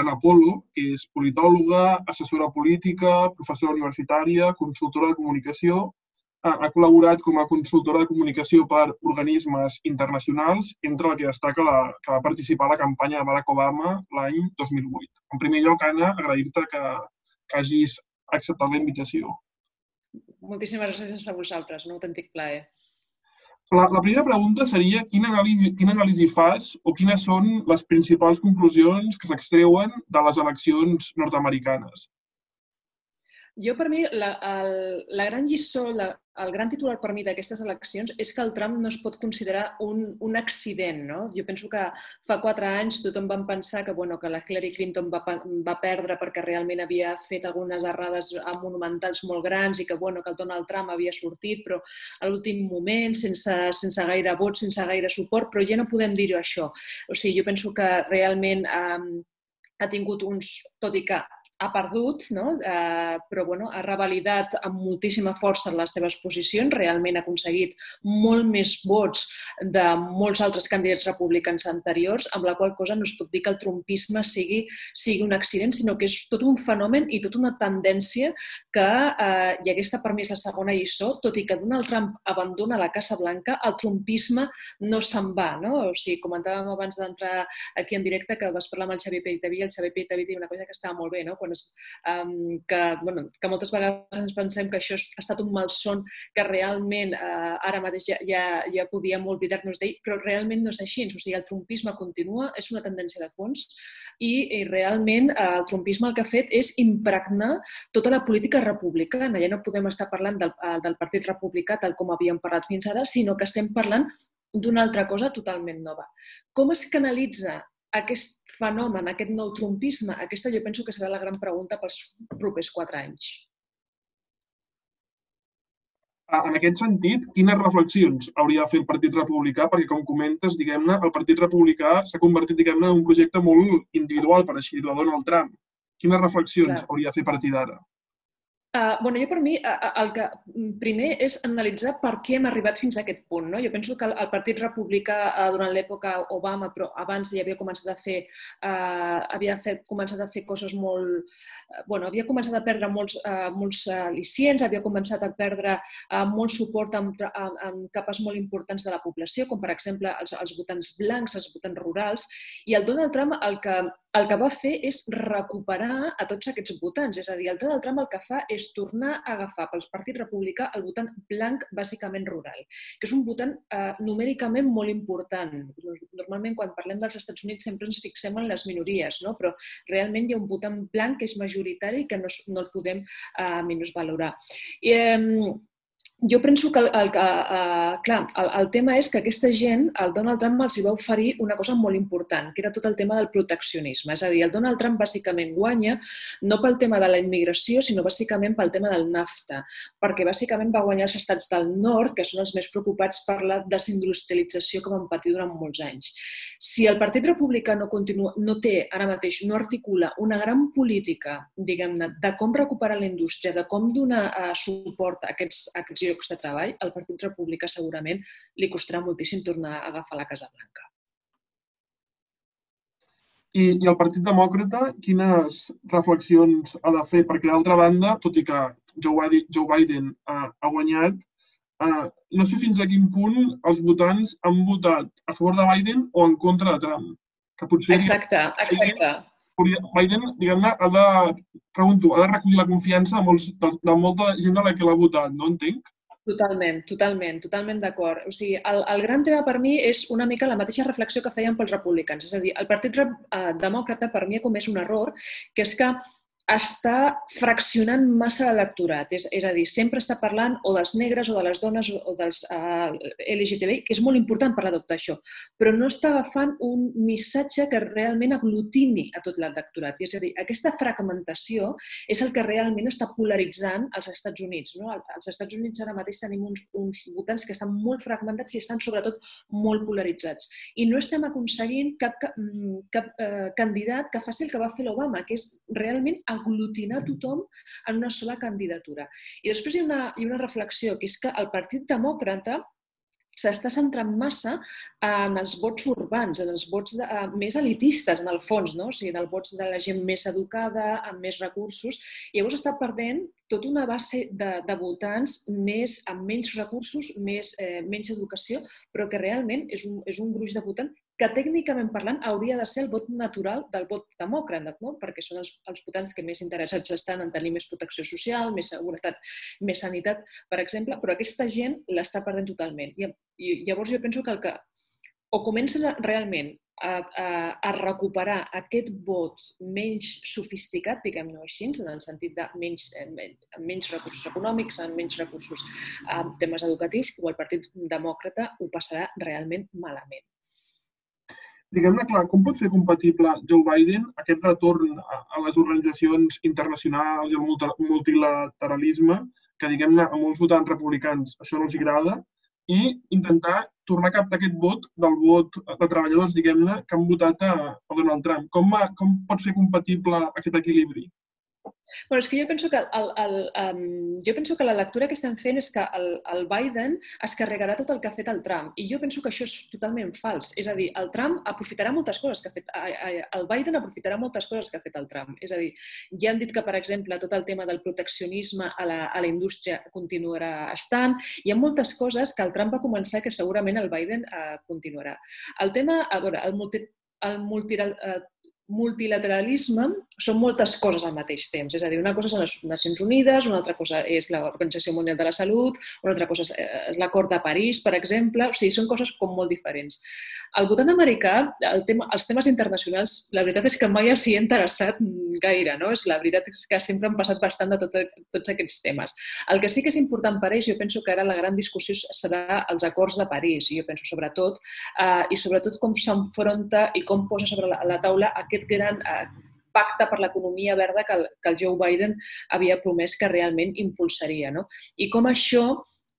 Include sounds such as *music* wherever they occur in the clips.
l'Anna Polo, que és politòloga, assessora política, professora universitària, consultora de comunicació. Ha col·laborat com a consultora de comunicació per organismes internacionals, entre la que destaca la, que va participar a la campanya de Barack Obama l'any 2008. En primer lloc, Anna, agrair-te que, que hagis acceptat la invitació. Moltíssimes gràcies a vosaltres, un autèntic plaer. La, la primera pregunta seria quina anàlisi, quina anàlisi fas o quines són les principals conclusions que s'extreuen de les eleccions nord-americanes? Jo, per mi, la, el, la gran lliçó, la, el gran titular per mi d'aquestes eleccions és que el Trump no es pot considerar un, un accident. No? Jo penso que fa quatre anys tothom vam pensar que, bueno, que la Hillary Clinton va, va perdre perquè realment havia fet algunes errades monumentals molt grans i que, bueno, que el Donald Trump havia sortit, però a l'últim moment, sense, sense gaire vot, sense gaire suport, però ja no podem dir-ho això. O sigui, jo penso que realment eh, ha tingut uns, tot i que ha perdut, no? eh, però bueno, ha revalidat amb moltíssima força les seves posicions, realment ha aconseguit molt més vots de molts altres candidats republicans anteriors, amb la qual cosa no es pot dir que el trumpisme sigui, sigui un accident, sinó que és tot un fenomen i tota una tendència que, eh, i aquesta per mi és la segona lliçó, tot i que Donald Trump abandona la Casa Blanca, el trumpisme no se'n va. No? O sigui, comentàvem abans d'entrar aquí en directe que vas parlar amb el Xavier Peitaví, el Xavier Peitaví diu una cosa que estava molt bé, no? Quan persones um, que, bueno, que moltes vegades ens pensem que això ha estat un malson que realment uh, ara mateix ja, ja, ja podíem oblidar-nos d'ell, però realment no és així. O sigui, el trumpisme continua, és una tendència de fons i, i realment uh, el trumpisme el que ha fet és impregnar tota la política republicana. Ja no podem estar parlant del, uh, del Partit Republicà tal com havíem parlat fins ara, sinó que estem parlant d'una altra cosa totalment nova. Com es canalitza aquest fenomen, aquest nou trumpisme? Aquesta jo penso que serà la gran pregunta pels propers quatre anys. En aquest sentit, quines reflexions hauria de fer el Partit Republicà? Perquè, com comentes, diguem-ne, el Partit Republicà s'ha convertit, diguem-ne, en un projecte molt individual, per així dir-ho, Donald Trump. Quines reflexions Clar. hauria de fer a partir d'ara? Uh, bueno, jo per mi uh, el que primer és analitzar per què hem arribat fins a aquest punt. No? Jo penso que el, el Partit Republicà uh, durant l'època Obama, però abans ja havia començat a fer, uh, havia fet, començat a fer coses molt... Uh, bueno, havia començat a perdre molts, uh, molts uh, licients, havia començat a perdre uh, molt suport en, en, en capes molt importants de la població, com per exemple els, els votants blancs, els votants rurals, i el Donald Trump el que el que va fer és recuperar a tots aquests votants. És a dir, el Donald Trump el que fa és tornar a agafar pels partits republicà el votant blanc bàsicament rural, que és un votant eh, numèricament molt important. Normalment, quan parlem dels Estats Units, sempre ens fixem en les minories, no? però realment hi ha un votant blanc que és majoritari i que no, no el podem eh, minusvalorar. I, eh, jo penso que, el, el, uh, clar, el, el tema és que aquesta gent, el Donald Trump els hi va oferir una cosa molt important, que era tot el tema del proteccionisme. És a dir, el Donald Trump bàsicament guanya no pel tema de la immigració, sinó bàsicament pel tema del NAFTA, perquè bàsicament va guanyar els estats del nord, que són els més preocupats per la desindustrialització que van patir durant molts anys. Si el Partit Republicà no, continua, no té ara mateix, no articula una gran política, diguem-ne, de com recuperar la indústria, de com donar uh, suport a aquests, a aquests llocs de treball, al Partit Republicà segurament li costarà moltíssim tornar a agafar la Casa Blanca. I, I el Partit Demòcrata, quines reflexions ha de fer? Perquè, d'altra banda, tot i que Joe Biden, Joe Biden uh, ha guanyat, uh, no sé fins a quin punt els votants han votat a favor de Biden o en contra de Trump. Que potser exacte, exacte. Biden, diguem-ne, ha de, pregunto, ha de recollir la confiança de, molts, de, de molta gent de la que l'ha votat, no entenc? Totalment, totalment, totalment d'acord. O sigui, el, el gran tema per mi és una mica la mateixa reflexió que feien pels republicans. És a dir, el Partit eh, Demòcrata per mi ha comès un error, que és que està fraccionant massa l'electorat. És, és a dir, sempre està parlant o dels negres o de les dones o dels uh, eh, LGTBI, que és molt important parlar de tot això, però no està agafant un missatge que realment aglutini a tot l'electorat. És a dir, aquesta fragmentació és el que realment està polaritzant els Estats Units. No? Als Estats Units ara mateix tenim uns, uns votants que estan molt fragmentats i estan sobretot molt polaritzats. I no estem aconseguint cap, cap, mm, cap eh, candidat que faci el que va fer l'Obama, que és realment aglutinar tothom en una sola candidatura. I després hi ha una, hi ha una reflexió, que és que el Partit Demòcrata s'està centrant massa en els vots urbans, en els vots de, uh, més elitistes, en el fons, no? o sigui, del vots de la gent més educada, amb més recursos. I llavors està perdent tota una base de, de votants més, amb menys recursos, més, eh, menys educació, però que realment és un, és un gruix de votant que tècnicament parlant hauria de ser el vot natural del vot demòcrata, no? perquè són els, els votants que més interessats estan en tenir més protecció social, més seguretat, més sanitat, per exemple, però aquesta gent l'està perdent totalment. I, I llavors jo penso que el que o comença realment a, a, a recuperar aquest vot menys sofisticat, diguem-ne així, en el sentit de menys, menys recursos econòmics, amb menys recursos en temes educatius, o el Partit Demòcrata ho passarà realment malament. Diguem-ne, clar, com pot fer compatible Joe Biden aquest retorn a, a les organitzacions internacionals i al multilateralisme, que, diguem-ne, a molts votants republicans això no els agrada, i intentar tornar a captar aquest vot del vot de treballadors, diguem-ne, que han votat a, a Donald Trump. Com, com pot ser compatible aquest equilibri? Bueno, és que jo penso que, el, el, um, jo penso que la lectura que estem fent és que el, el Biden es carregarà tot el que ha fet el Trump. I jo penso que això és totalment fals. És a dir, el Trump aprofitarà moltes coses que ha fet... El Biden aprofitarà moltes coses que ha fet el Trump. És a dir, ja han dit que, per exemple, tot el tema del proteccionisme a la, a la indústria continuarà estant. Hi ha moltes coses que el Trump va començar que segurament el Biden uh, continuarà. El tema, a veure, el multi, el multi, uh, multilateralisme són moltes coses al mateix temps. És a dir, una cosa són les Nacions Unides, una altra cosa és l'Organització Mundial de la Salut, una altra cosa és l'acord de París, per exemple. O sigui, són coses com molt diferents. El votant americà, el tema, els temes internacionals, la veritat és que mai els hi he interessat gaire, no? És la veritat és que sempre han passat bastant de tot, tots aquests temes. El que sí que és important per ells, jo penso que ara la gran discussió serà els acords de París, jo penso sobretot, eh, i sobretot com s'enfronta i com posa sobre la, la taula aquest gran eh, pacte per l'economia verda que el, que el Joe Biden havia promès que realment impulsaria. No? I com això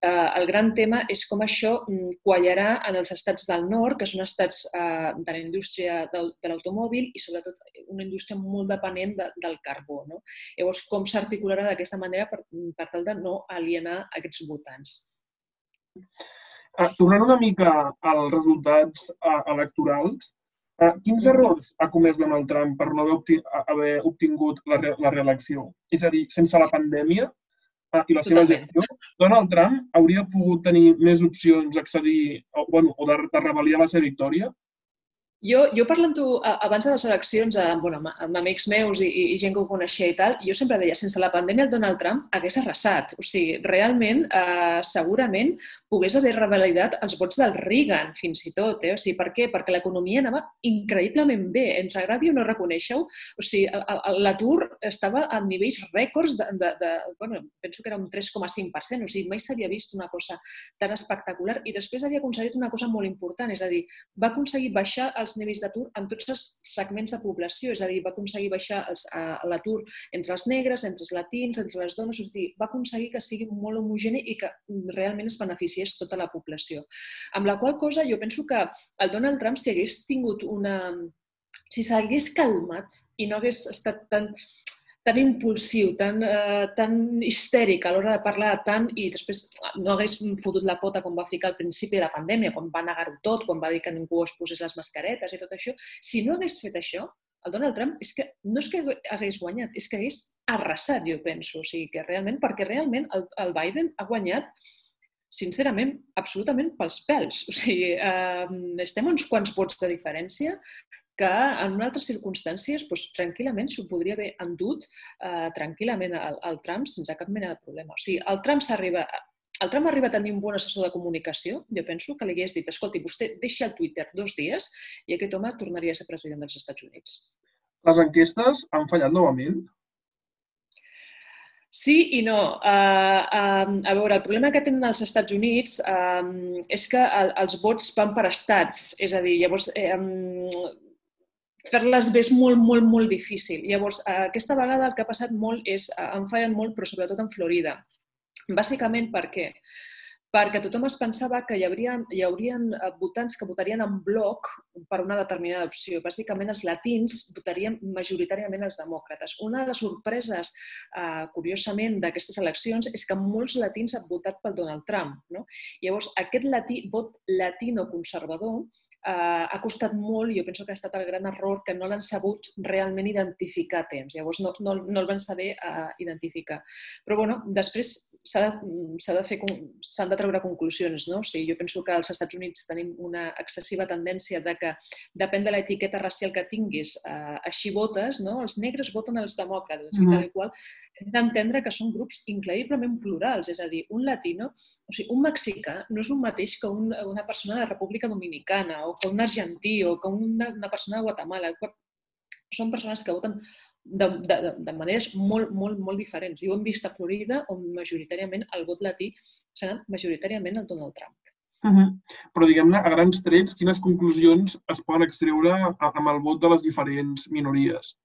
eh, el gran tema és com això mm, quallarà en els estats del nord, que són estats eh, de la indústria de, l'automòbil i sobretot una indústria molt dependent de, del carbó. No? Llavors, com s'articularà d'aquesta manera per, per tal de no alienar aquests votants? Uh, tornant una mica als resultats uh, electorals, quins errors ha comès Donald Trump per no haver, obti haver obtingut la, re la reelecció? És a dir, sense la pandèmia, ah, i la seva Totalment. gestió, Donald Trump hauria pogut tenir més opcions d'accedir o, bueno, o de, de rebel·liar la seva victòria? Jo, jo parlant tu abans de les eleccions amb, bueno, amb amics meus i, i gent que ho coneixia i tal, jo sempre deia, sense la pandèmia el Donald Trump hagués arrasat. O sigui, realment, eh, segurament pogués haver revalidat els vots del Reagan, fins i tot. Eh? O sigui, per què? Perquè l'economia anava increïblement bé. Ens agradi o no reconeixeu? O sigui, l'atur estava a nivells rècords de, de, de, bueno, penso que era un 3,5%. O sigui, mai s'havia vist una cosa tan espectacular. I després havia aconseguit una cosa molt important, és a dir, va aconseguir baixar els nivells d'atur en tots els segments de població, és a dir, va aconseguir baixar l'atur entre els negres, entre els latins, entre les dones, a dir, va aconseguir que sigui molt homogeni i que realment es beneficiés tota la població. Amb la qual cosa jo penso que el Donald Trump, si hagués tingut una... si s'hagués calmat i no hagués estat tan tan impulsiu, tan, eh, tan histèric a l'hora de parlar tant i després no hagués fotut la pota com va ficar al principi de la pandèmia, quan va negar-ho tot, quan va dir que ningú es posés les mascaretes i tot això. Si no hagués fet això, el Donald Trump és que no és que hagués guanyat, és que hagués arrasat, jo penso. O sigui, que realment, perquè realment el, el Biden ha guanyat sincerament, absolutament pels pèls. O sigui, eh, estem uns quants vots de diferència que en altres circumstàncies doncs, tranquil·lament s'ho podria haver endut eh, tranquil·lament al, al tram sense cap mena de problema. O sigui, el tram s'arriba el tram arriba a tenir un bon assessor de comunicació. Jo penso que li hagués dit, escolti, vostè deixa el Twitter dos dies i aquest home tornaria a ser president dels Estats Units. Les enquestes han fallat novament? Sí i no. Uh, uh, a veure, el problema que tenen els Estats Units uh, és que el, els vots van per estats. És a dir, llavors, uh, fer-les bé és molt, molt, molt difícil. Llavors, eh, aquesta vegada el que ha passat molt és, han eh, fallat molt, però sobretot en Florida. Bàsicament perquè perquè tothom es pensava que hi haurien, hi haurien eh, votants que votarien en bloc per una determinada opció. Bàsicament, els latins votarien majoritàriament els demòcrates. Una de les sorpreses, eh, curiosament, d'aquestes eleccions és que molts latins han votat pel Donald Trump. No? Llavors, aquest latí, vot latino-conservador eh, ha costat molt i jo penso que ha estat el gran error que no l'han sabut realment identificar a temps. Llavors, no, no, no el van saber eh, identificar. Però, bueno, després s'ha de, de fer, s'han de treure conclusions. No? O sigui, jo penso que als Estats Units tenim una excessiva tendència de que depèn de l'etiqueta racial que tinguis, eh, així votes, no? els negres voten els demòcrates, mm -hmm. tal i qual. Hem d'entendre que són grups increïblement plurals, és a dir, un latino, o sigui, un mexicà no és un mateix que un, una persona de República Dominicana o que un argentí o que una, una persona de Guatemala. Són persones que voten de, de, de maneres molt, molt, molt diferents. I ho hem vist a Florida, on majoritàriament el vot latí anat majoritàriament al Donald Trump. Uh -huh. Però, diguem-ne, a grans trets, quines conclusions es poden extreure amb el vot de les diferents minories?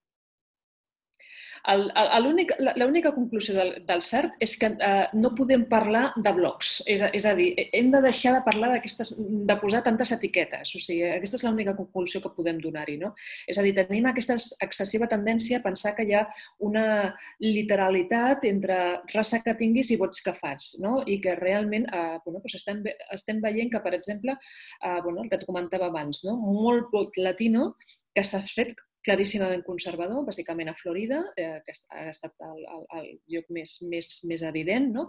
L'única conclusió del, del CERT és que eh, no podem parlar de blocs. És, és a dir, hem de deixar de parlar d'aquestes, de posar tantes etiquetes. O sigui, aquesta és l'única conclusió que podem donar-hi. No? És a dir, tenim aquesta excessiva tendència a pensar que hi ha una literalitat entre raça que tinguis i vots que fas. No? I que realment eh, bueno, doncs estem, estem veient que, per exemple, eh, bueno, el que et comentava abans, no? molt vot latino que s'ha fet claríssimament conservador, bàsicament a Florida, eh, que ha estat el, el, el lloc més, més, més evident, no?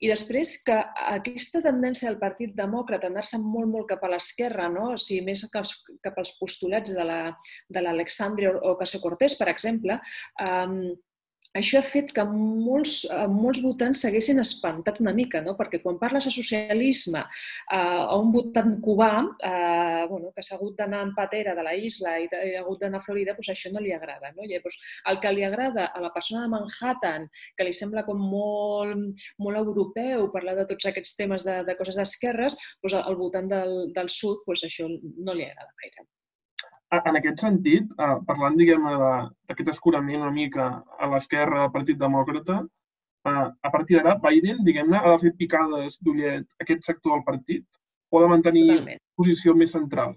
I després que aquesta tendència del Partit Demòcrata anar-se molt, molt cap a l'esquerra, no? o sigui, més cap cap als postulats de l'Alexandria Ocasio-Cortez, per exemple, eh, això ha fet que molts, eh, molts votants s'haguessin espantat una mica, no? perquè quan parles de socialisme eh, a un votant cubà eh, bueno, que s'ha hagut d'anar en patera de la isla i ha hagut d'anar a Florida, doncs això no li agrada. No? Llavors, el que li agrada a la persona de Manhattan, que li sembla com molt, molt europeu parlar de tots aquests temes de, de coses d'esquerres, doncs al votant del, del sud doncs això no li agrada gaire en aquest sentit, eh, parlant, diguem d'aquest escurament una mica a l'esquerra del Partit Demòcrata, eh, a partir d'ara, Biden, diguem-ne, ha de fer picades d'ullet aquest sector del partit o de mantenir Totalment. posició més central?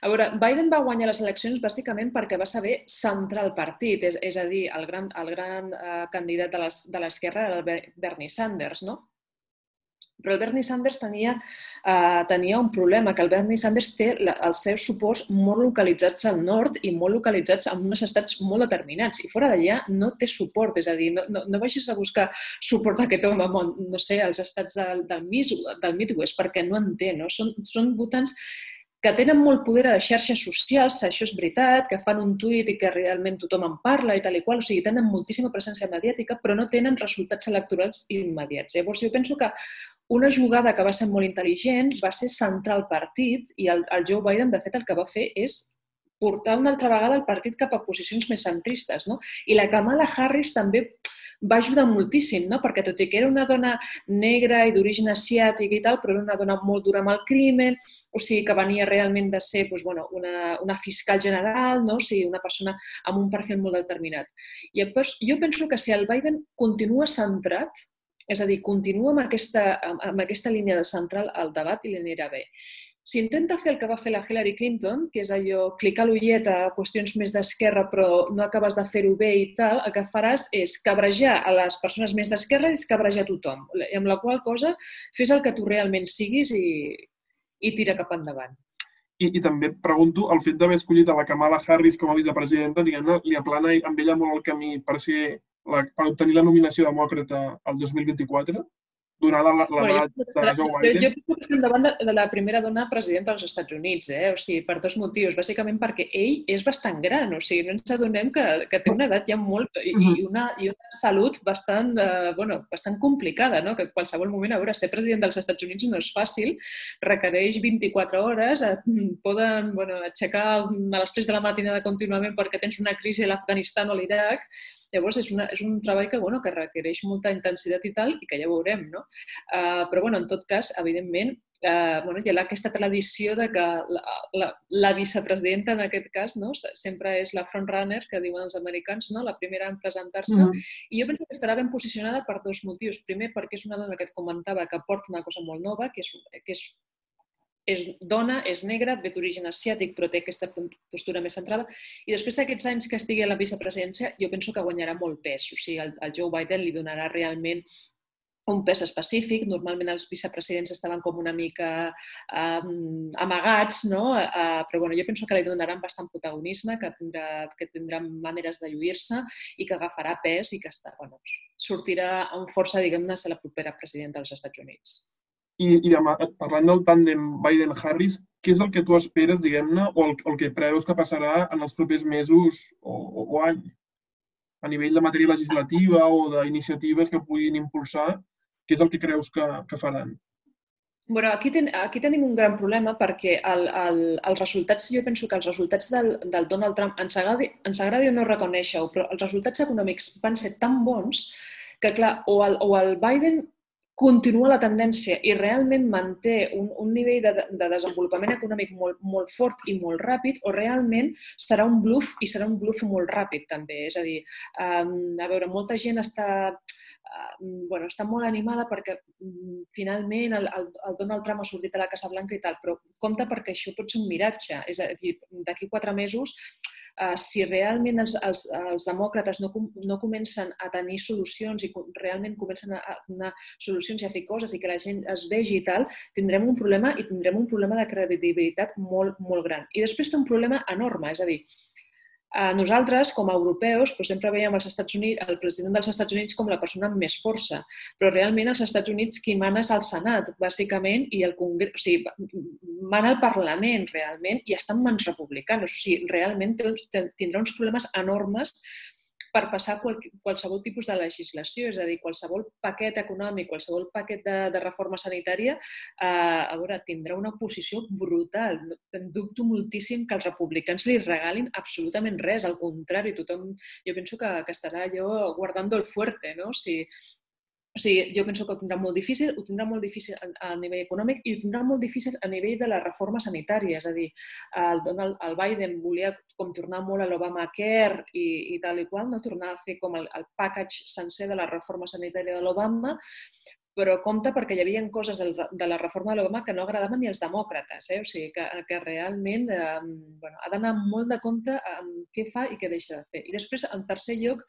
A veure, Biden va guanyar les eleccions bàsicament perquè va saber centrar el partit, és, és a dir, el gran, el gran eh, candidat de l'esquerra era el Bernie Sanders, no? Però el Bernie Sanders tenia, eh, tenia un problema, que el Bernie Sanders té la, els seus suports molt localitzats al nord i molt localitzats en uns estats molt determinats. I fora d'allà no té suport, és a dir, no, no, no vagis a buscar suport d'aquest home, no sé, als estats del, del, del Midwest, perquè no en té, no? Són, són votants que tenen molt poder a les xarxes socials, això és veritat, que fan un tuit i que realment tothom en parla i tal i qual, o sigui, tenen moltíssima presència mediàtica, però no tenen resultats electorals immediats. Llavors, jo penso que una jugada que va ser molt intel·ligent va ser centrar el partit i el, el Joe Biden, de fet, el que va fer és portar una altra vegada el partit cap a posicions més centristes. No? I la Kamala Harris també va ajudar moltíssim, no? perquè tot i que era una dona negra i d'origen asiàtic i tal, però era una dona molt dura amb el crimen, o sigui que venia realment de ser doncs, bueno, una, una fiscal general, no? o sigui, una persona amb un perfil molt determinat. I jo penso que si el Biden continua centrat, és a dir, continua amb aquesta, amb aquesta línia de central al debat i li anirà bé. Si intenta fer el que va fer la Hillary Clinton, que és allò, clicar l'ullet a qüestions més d'esquerra però no acabes de fer-ho bé i tal, el que faràs és cabrejar a les persones més d'esquerra i cabrejar a tothom. Amb la qual cosa fes el que tu realment siguis i, i tira cap endavant. I, I també pregunto, el fet d'haver escollit a la Kamala Harris com a vicepresidenta, diguem-ne, li aplana amb ella molt el camí per, ser la, per obtenir la nominació demòcrata el 2024? donada l'edat de Joe Biden? Jo, jo penso que estem davant de, de la primera dona presidenta dels Estats Units, eh? o sigui, per dos motius. Bàsicament perquè ell és bastant gran, o sigui, no ens adonem que, que té una edat ja molt... i, i, una, i una salut bastant, eh, bueno, bastant complicada, no? que qualsevol moment, a veure, ser president dels Estats Units no és fàcil, requereix 24 hores, et poden bueno, aixecar a les 3 de la matinada contínuament perquè tens una crisi a l'Afganistan o a l'Iraq, Llavors, és, una, és un treball que, bueno, que requereix molta intensitat i tal, i que ja veurem, no? Uh, però, bueno, en tot cas, evidentment, eh, bueno, hi ha aquesta tradició de que la, la, la vicepresidenta, en aquest cas, no? sempre és la frontrunner, que diuen els americans, no? la primera en presentar-se, mm. i jo penso que estarà ben posicionada per dos motius. Primer, perquè és una dona que et comentava que porta una cosa molt nova, que és, que és és dona, és negra, ve d'origen asiàtic, però té aquesta postura més centrada. I després d'aquests anys que estigui a la vicepresidència, jo penso que guanyarà molt pes. O sigui, el, Joe Biden li donarà realment un pes específic. Normalment els vicepresidents estaven com una mica um, amagats, no? Uh, però bueno, jo penso que li donaran bastant protagonisme, que tindrà, que tindrà maneres de lluir-se i que agafarà pes i que està, bueno, sortirà amb força, diguem-ne, a ser la propera presidenta dels Estats Units. I, i parlant del tàndem Biden-Harris, què és el que tu esperes, diguem-ne, o el, el que preveus que passarà en els propers mesos o, o, o any? A nivell de matèria legislativa o d'iniciatives que puguin impulsar, què és el que creus que, que faran? Bueno, aquí, ten, aquí tenim un gran problema perquè el, el, els resultats, jo penso que els resultats del, del Donald Trump, ens agradi, ens agradi o no reconèixer-ho, però els resultats econòmics van ser tan bons que, clar, o el, o el Biden continua la tendència i realment manté un, un nivell de, de desenvolupament econòmic molt, molt fort i molt ràpid, o realment serà un bluff i serà un bluff molt ràpid també. És a dir, um, a veure, molta gent està bueno, està molt animada perquè um, finalment el, el, el Donald Trump ha sortit a la Casa Blanca i tal, però compta perquè això pot ser un miratge. És a dir, d'aquí quatre mesos eh, si realment els, els, els demòcrates no, no comencen a tenir solucions i realment comencen a, a donar solucions i a fer coses i que la gent es vegi i tal, tindrem un problema i tindrem un problema de credibilitat molt, molt gran. I després té un problema enorme, és a dir, nosaltres, com a europeus, doncs sempre veiem els Estats Units, el president dels Estats Units com la persona amb més força, però realment als Estats Units qui mana és el Senat, bàsicament, i el Congrés, o sigui, mana el Parlament, realment, i està en mans republicanes. O sigui, realment tindrà uns problemes enormes per passar qual, qualsevol tipus de legislació, és a dir, qualsevol paquet econòmic, qualsevol paquet de, de reforma sanitària, eh, a veure, tindrà una posició brutal. Dubto moltíssim que els republicans li regalin absolutament res, al contrari, tothom, jo penso que, que estarà allò guardant el fuerte, no? Si, o sigui, jo penso que ho tindrà molt difícil, ho tindrà molt difícil a, a nivell econòmic i ho tindrà molt difícil a nivell de la reforma sanitària. És a dir, el, Donald, el Biden volia com tornar molt a l'Obamacare i, i tal i qual, no? tornar a fer com el, el package sencer de la reforma sanitària de l'Obama, però compte perquè hi havia coses de la reforma de l'Obama que no agradaven ni als demòcrates, eh? o sigui, que, que realment eh, bueno, ha d'anar molt de compte amb què fa i què deixa de fer. I després, en tercer lloc,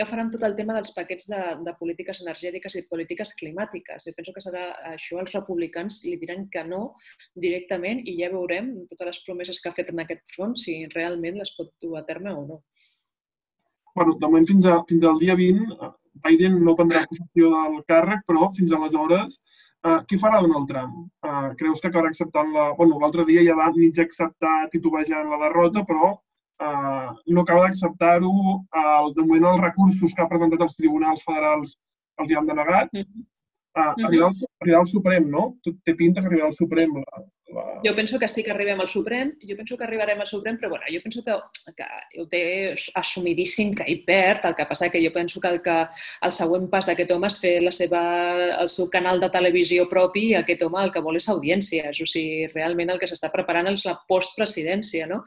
que faran tot el tema dels paquets de, de polítiques energètiques i polítiques climàtiques. Jo penso que serà això, els republicans li diran que no directament i ja veurem totes les promeses que ha fet en aquest front si realment les pot dur a terme o no. Bueno, de moment fins, a, fins al dia 20 Biden no prendrà possessió del càrrec, però fins aleshores Uh, què farà Donald Trump? Uh, creus que acabarà acceptant la... Bueno, l'altre dia ja va mig acceptar titubejant la derrota, però eh, no acaba d'acceptar-ho. Eh, de moment els recursos que ha presentat els tribunals federals els hi han denegat. Eh, arribar, al, arribar al Suprem, no? Tot té pinta que arribarà al Suprem la... Jo penso que sí que arribem al Suprem, jo penso que arribarem al Suprem, però bueno, jo penso que, que ho té assumidíssim que hi perd, el que passa que jo penso que el, que el següent pas d'aquest home és fer la seva, el seu canal de televisió propi i aquest home el que vol és audiències, o sigui, realment el que s'està preparant és la postpresidència, no?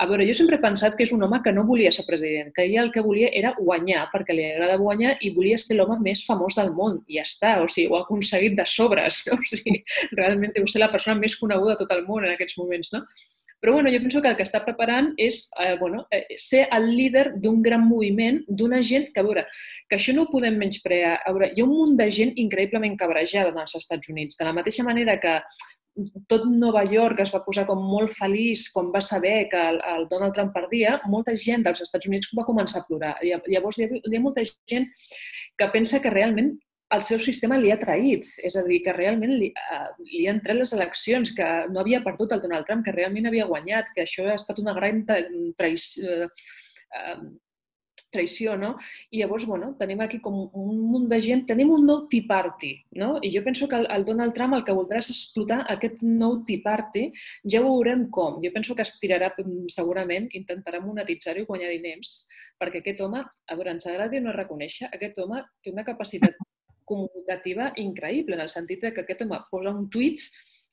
A veure, jo sempre he pensat que és un home que no volia ser president, que ell el que volia era guanyar, perquè li agrada guanyar i volia ser l'home més famós del món, i ja està, o sigui, ho ha aconseguit de sobres, no? *laughs* o sigui, realment deu ser la persona més coneguda coneguda a tot el món en aquests moments, no? Però bueno, jo penso que el que està preparant és eh, bueno, eh, ser el líder d'un gran moviment, d'una gent que, a veure, que això no ho podem menysprear. A veure, hi ha un munt de gent increïblement cabrejada als Estats Units. De la mateixa manera que tot Nova York es va posar com molt feliç quan va saber que el, el Donald Trump perdia, molta gent dels Estats Units va començar a plorar. Llavors hi ha, hi ha molta gent que pensa que realment el seu sistema li ha traït. És a dir, que realment li, uh, li han tret les eleccions, que no havia perdut el Donald Trump, que realment havia guanyat, que això ha estat una gran traïció, uh, traïció, no? I llavors, bueno, tenim aquí com un munt de gent, tenim un nou Tea Party, no? I jo penso que el, el Donald Trump el que voldrà és explotar aquest nou Tea Party, ja ho veurem com. Jo penso que es tirarà segurament, intentarà monetitzar-ho i guanyar diners, perquè aquest home, a veure, ens agradi no reconèixer, aquest home té una capacitat comunicativa increïble, en el sentit que aquest home posa un tuit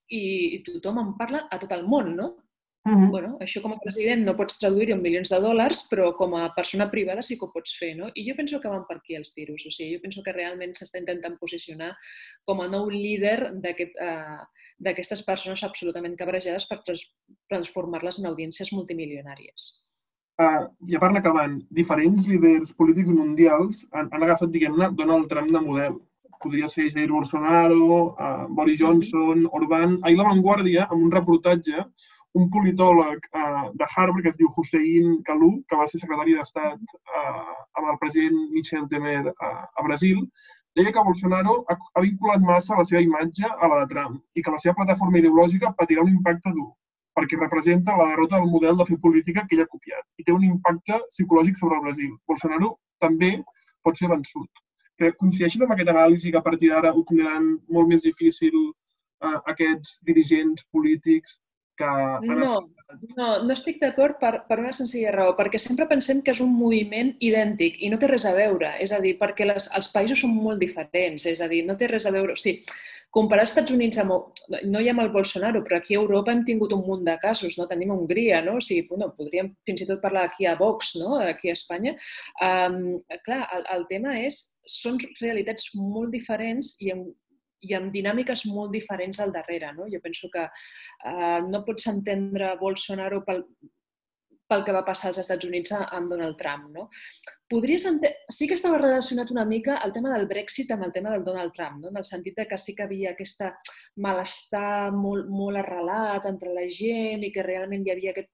i, tothom en parla a tot el món, no? Uh -huh. bueno, això com a president no pots traduir-ho en milions de dòlars, però com a persona privada sí que ho pots fer, no? I jo penso que van per aquí els tiros. O sigui, jo penso que realment s'està intentant posicionar com a nou líder d'aquestes uh, persones absolutament cabrejades per trans transformar-les en audiències multimilionàries. Uh, ja per anar acabant, diferents líders polítics mundials han, han agafat, diguem-ne, Donald Trump de model. Podria ser Jair Bolsonaro, uh, Boris Johnson, Orbán... Ahir La Vanguardia, amb un reportatge, un politòleg uh, de Harvard que es diu Hussein Kalou, que va ser secretari d'Estat uh, amb el president Michel Temer uh, a Brasil, deia que Bolsonaro ha, ha vinculat massa la seva imatge a la de Trump i que la seva plataforma ideològica patirà un impacte dur perquè representa la derrota del model de fer política que ell ha copiat i té un impacte psicològic sobre el Brasil. Bolsonaro també pot ser vençut. Que coincideixen amb aquesta anàlisi que a partir d'ara ho tindran molt més difícil eh, aquests dirigents polítics que... No, no, no estic d'acord per, per una senzilla raó, perquè sempre pensem que és un moviment idèntic i no té res a veure. És a dir, perquè les, els països són molt diferents, és a dir, no té res a veure... O sigui, comparar els Estats Units amb... No hi ha amb el Bolsonaro, però aquí a Europa hem tingut un munt de casos, no? Tenim Hongria, no? O sigui, bueno, podríem fins i tot parlar aquí a Vox, no? Aquí a Espanya. Um, clar, el, el tema és... Són realitats molt diferents i amb i amb dinàmiques molt diferents al darrere. No? Jo penso que eh, no pots entendre Bolsonaro pel, pel que va passar als Estats Units amb Donald Trump. No? Podries ente... Sí que estava relacionat una mica el tema del Brexit amb el tema del Donald Trump, no? en el sentit de que sí que havia aquesta malestar molt, molt arrelat entre la gent i que realment hi havia aquest,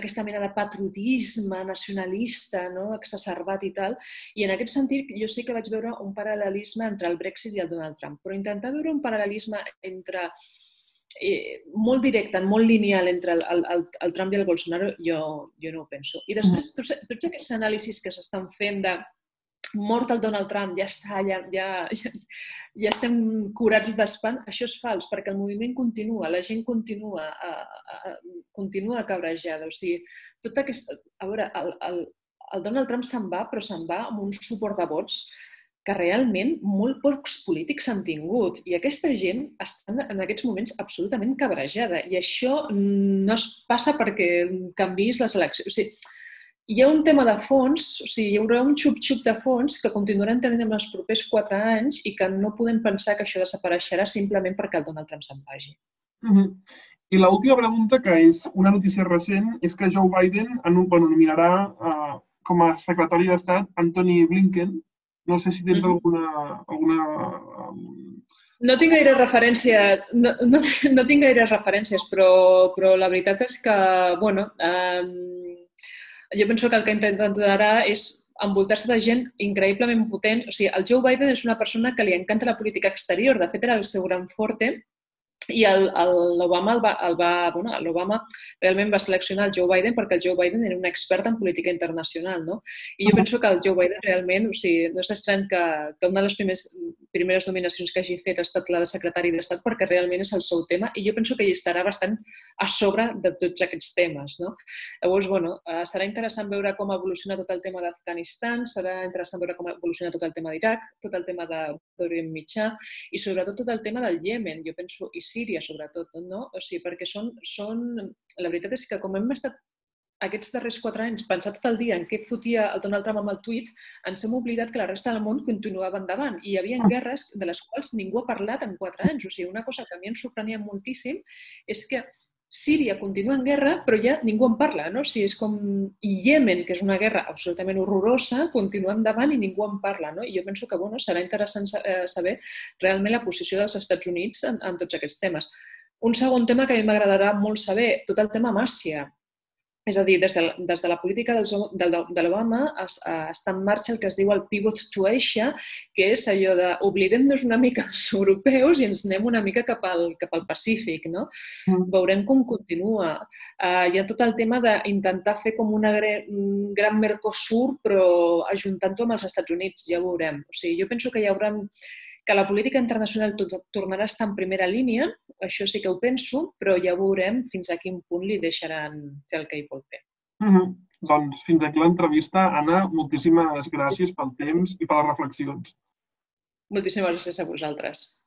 aquesta mena de patriotisme nacionalista no? exacerbat i tal. I en aquest sentit jo sí que vaig veure un paral·lelisme entre el Brexit i el Donald Trump, però intentar veure un paral·lelisme entre eh, molt directe, molt lineal entre el, el, el Trump i el Bolsonaro, jo, jo no ho penso. I després, tots, tots aquests anàlisis que s'estan fent de mort el Donald Trump, ja està, ja, ja, ja, ja estem curats d'espant, això és fals, perquè el moviment continua, la gent continua, a, a, continua cabrejada. O sigui, tot aquest... A veure, el, el, el Donald Trump se'n va, però se'n va amb un suport de vots que realment molt pocs polítics han tingut i aquesta gent està en aquests moments absolutament cabrejada i això no es passa perquè canvis les eleccions. O sigui, hi ha un tema de fons, o sigui, hi haurà un xup-xup de fons que continuaran tenint en els propers quatre anys i que no podem pensar que això desapareixerà simplement perquè el Donald Trump se'n vagi. Uh -huh. I l'última pregunta, que és una notícia recent, és que Joe Biden en bueno, nominarà uh, com a secretari d'Estat Anthony Blinken, no sé si tens alguna... alguna um... No tinc gaire referència, no, no, no tinc gaire referències, però, però la veritat és que, bueno, um, jo penso que el que intentarà és envoltar-se de gent increïblement potent. O sigui, el Joe Biden és una persona que li encanta la política exterior. De fet, era el seu gran forte i l'Obama el, va, el va, bueno, l'Obama realment va seleccionar el Joe Biden perquè el Joe Biden era un expert en política internacional, no? I jo penso que el Joe Biden realment, o sigui, no és estrany que, que una de les primers, primeres nominacions que hagi fet ha estat la de secretari d'Estat perquè realment és el seu tema i jo penso que hi estarà bastant a sobre de tots aquests temes, no? Llavors, bueno, eh, serà interessant veure com evoluciona tot el tema d'Afganistan, serà interessant veure com evoluciona tot el tema d'Iraq, tot el tema d'Orient Mitjà i sobretot tot el tema del Iemen, jo penso, i Síria, sobretot, no? O sigui, perquè són, són... La veritat és que com hem estat aquests darrers quatre anys pensar tot el dia en què fotia el Donald Trump amb el tuit, ens hem oblidat que la resta del món continuava endavant. I hi havia ah. guerres de les quals ningú ha parlat en quatre anys. O sigui, una cosa que a mi em sorprenia moltíssim és que Síria continua en guerra, però ja ningú en parla, no? O sigui, és com... I Yemen, que és una guerra absolutament horrorosa, continua endavant i ningú en parla, no? I jo penso que, bueno, serà interessant eh, saber realment la posició dels Estats Units en, en tots aquests temes. Un segon tema que a mi m'agradarà molt saber, tot el tema Màcia. És a dir, des de, des de la política del, del, de l'Obama es, uh, està en marxa el que es diu el pivot to Asia, que és allò de oblidem-nos una mica dels europeus i ens anem una mica cap al, cap al Pacífic, no? Mm. Veurem com continua. Uh, hi ha tot el tema d'intentar fer com una un gran Mercosur, però ajuntant-ho amb els Estats Units, ja ho veurem. O sigui, jo penso que hi haurà que la política internacional tornarà a estar en primera línia, això sí que ho penso, però ja veurem fins a quin punt li deixaran fer el que hi vol fer. Mm -hmm. Doncs fins aquí l'entrevista. Anna, moltíssimes gràcies pel temps i per les reflexions. Moltíssimes gràcies a vosaltres.